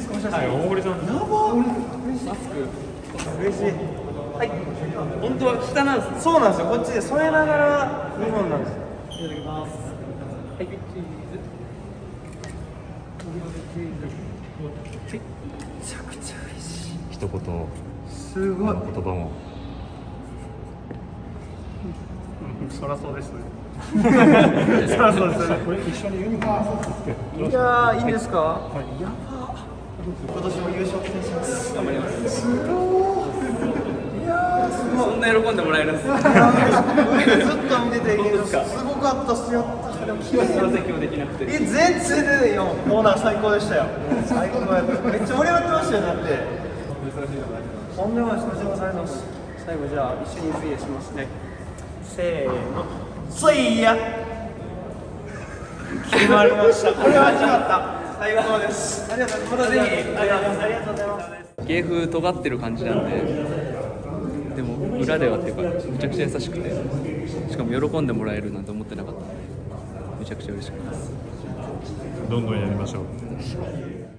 しますやばマスク嬉しい。はい。本当は下なんです。ねそうなんですよ。こっちで添えながら日本なんですよ。いただきます。はい。チーズ。めちゃくちゃ嬉しい。一言。すごい言葉もそらそうですね。そ そらそうですね。これ一緒にユニフォームいやーいいんですか、やば今年も優勝期待します頑張りますすごいいやーすごいそんな喜んでもらえるんですずっと見てて本当ですかすごかったっすよ。すいません今日できなくてえ全然出てよ。コーナー最高でしたよ。最高やっためっちゃ盛り上がってましたよ。だってとんでもないですこちらこそありがとうございます最後じゃあ一緒に水泳しますねせーの水泳決まりましたこれは決まった最高です。ありがとうございますまたぜひありがとうございます。芸風尖ってる感じなんででも裏ではっていうかめちゃくちゃ優しくてしかも喜んでもらえるなんて思ってなかったんでめちゃくちゃ嬉しかったです。どんどんやりましょう。